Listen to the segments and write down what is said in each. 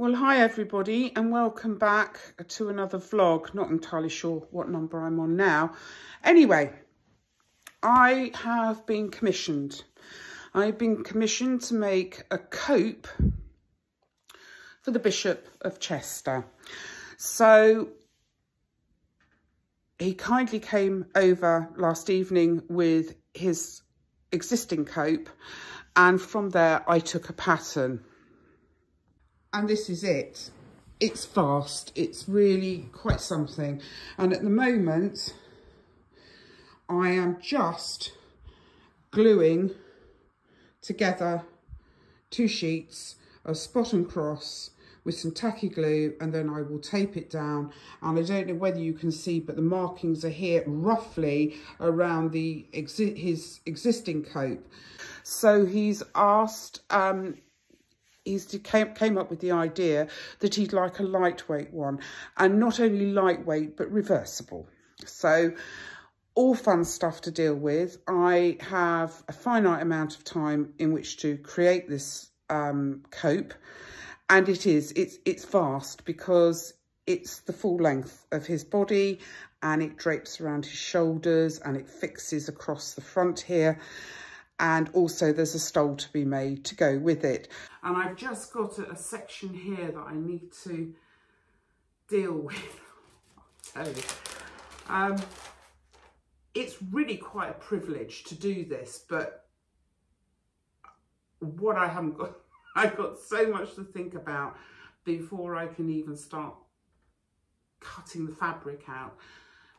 Well, hi everybody and welcome back to another vlog. Not entirely sure what number I'm on now. Anyway, I have been commissioned. I've been commissioned to make a cope for the Bishop of Chester. So he kindly came over last evening with his existing cope and from there I took a pattern and this is it. It's fast. It's really quite something. And at the moment, I am just gluing together two sheets of spot and cross with some tacky glue and then I will tape it down and I don't know whether you can see but the markings are here roughly around the exi his existing cope so he's asked um, he's came, came up with the idea that he'd like a lightweight one and not only lightweight but reversible. So all fun stuff to deal with. I have a finite amount of time in which to create this um, cope and it is it's it's vast because it's the full length of his body and it drapes around his shoulders and it fixes across the front here and also there's a stole to be made to go with it. And I've just got a, a section here that I need to deal with. You. Um, it's really quite a privilege to do this, but what I haven't got, I've got so much to think about before I can even start cutting the fabric out.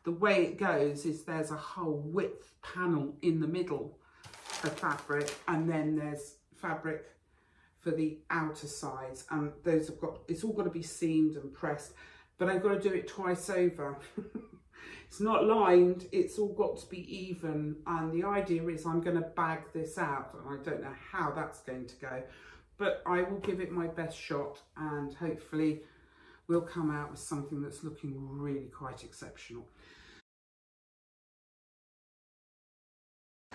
The way it goes is there's a whole width panel in the middle of fabric and then there's fabric for the outer sides and those have got it's all got to be seamed and pressed but I've got to do it twice over. It's not lined it's all got to be even and the idea is I'm going to bag this out and I don't know how that's going to go but I will give it my best shot and hopefully we'll come out with something that's looking really quite exceptional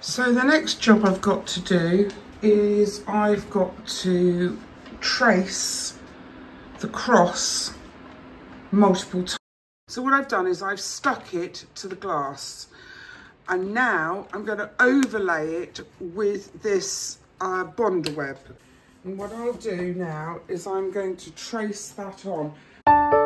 So the next job I've got to do is I've got to trace the cross multiple times. So what I've done is I've stuck it to the glass and now I'm going to overlay it with this uh, Bondaweb. And what I'll do now is I'm going to trace that on.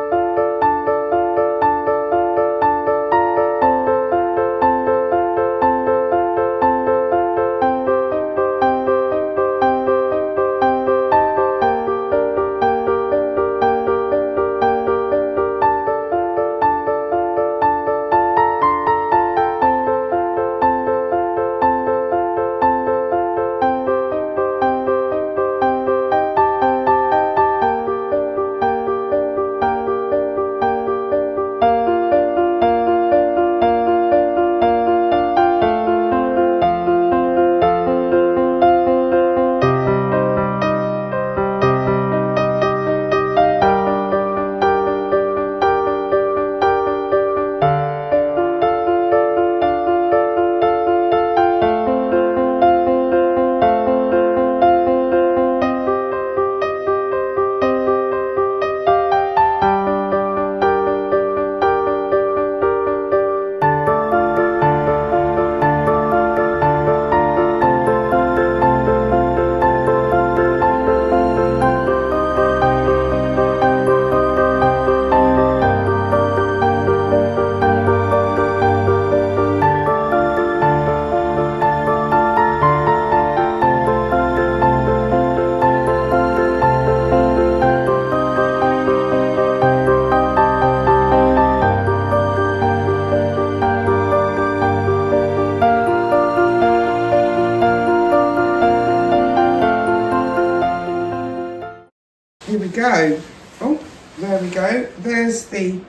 Go. Oh, there we go. There's the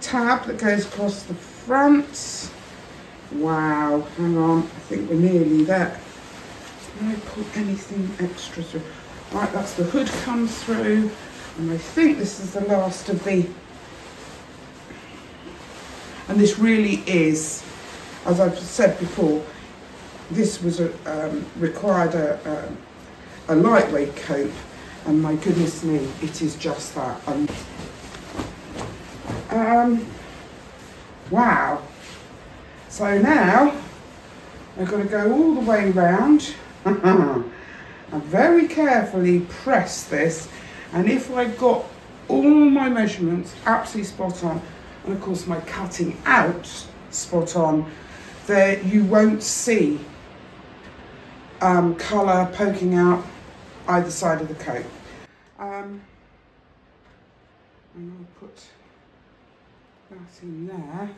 tab that goes across the front. Wow, hang on, I think we're nearly there. Can I put anything extra through? Right, that's the hood comes through. And I think this is the last of the... And this really is, as I've said before, this was a, um, required a, a, a lightweight cope And my goodness me, it is just that. Um, um, wow. So now I've got to go all the way round and very carefully press this. And if I got all my measurements absolutely spot on, and of course my cutting out spot on, there you won't see um, colour poking out either side of the cope. Um, I'll put that in there.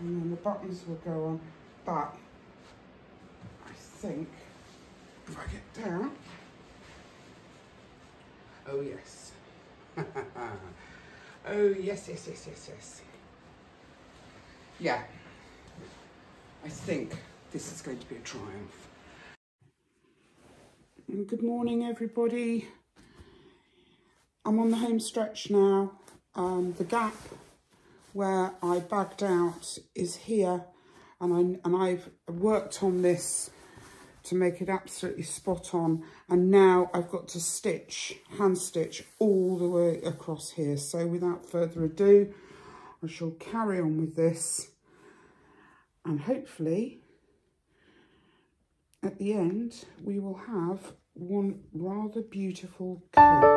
And then the buttons will go on. But I think if I get down. Oh yes. Oh yes yes yes yes yes. Yeah. I think this is going to be a triumph and good morning everybody I'm on the home stretch now um, the gap where I bagged out is here and, I, and I've worked on this to make it absolutely spot on and now I've got to stitch, hand stitch all the way across here. So without further ado, I shall carry on with this and hopefully at the end we will have one rather beautiful cope.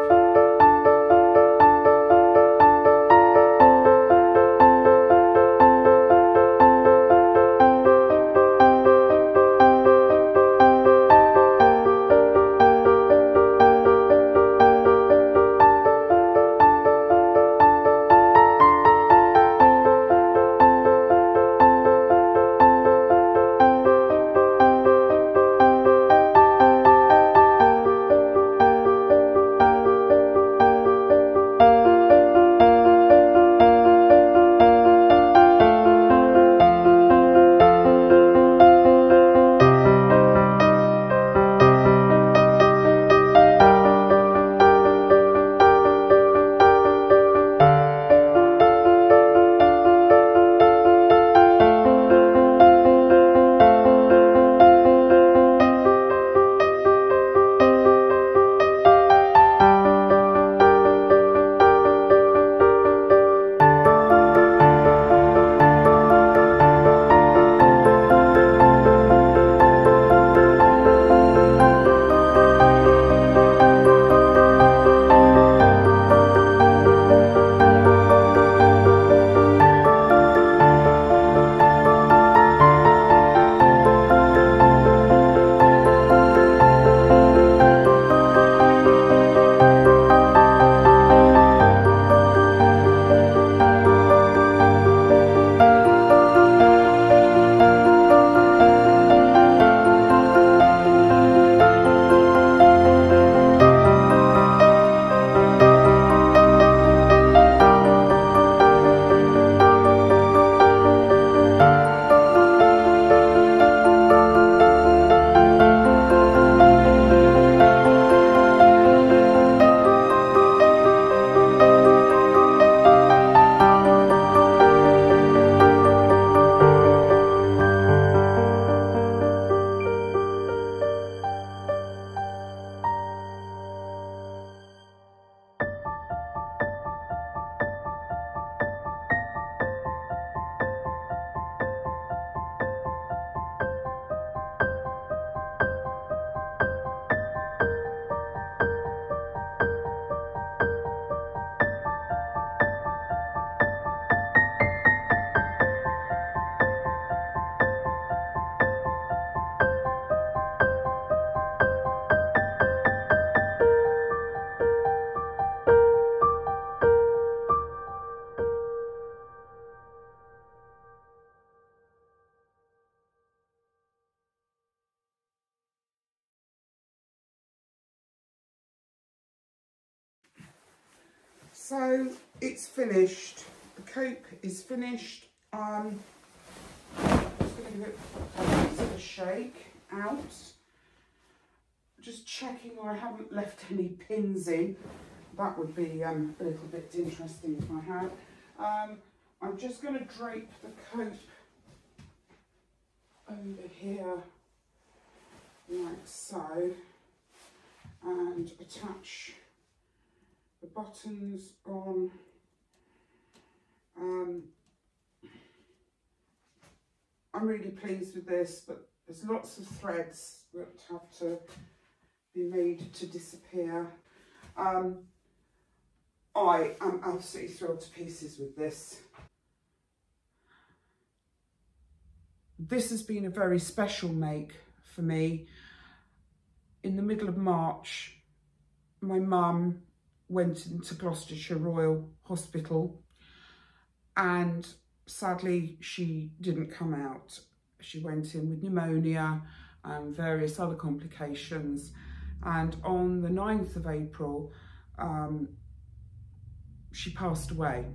So it's finished. The cope is finished. Um, I'm just going to give it a shake out. Just checking I haven't left any pins in. That would be um, a little bit interesting if I had. Um, I'm just going to drape the cope over here like so and attach the buttons on. Um, I'm really pleased with this, but there's lots of threads that have to be made to disappear. Um, I am absolutely thrilled to pieces with this. This has been a very special make for me. In the middle of March, my mum went into Gloucestershire Royal Hospital and sadly she didn't come out. She went in with pneumonia and various other complications and on the 9th of April um, she passed away.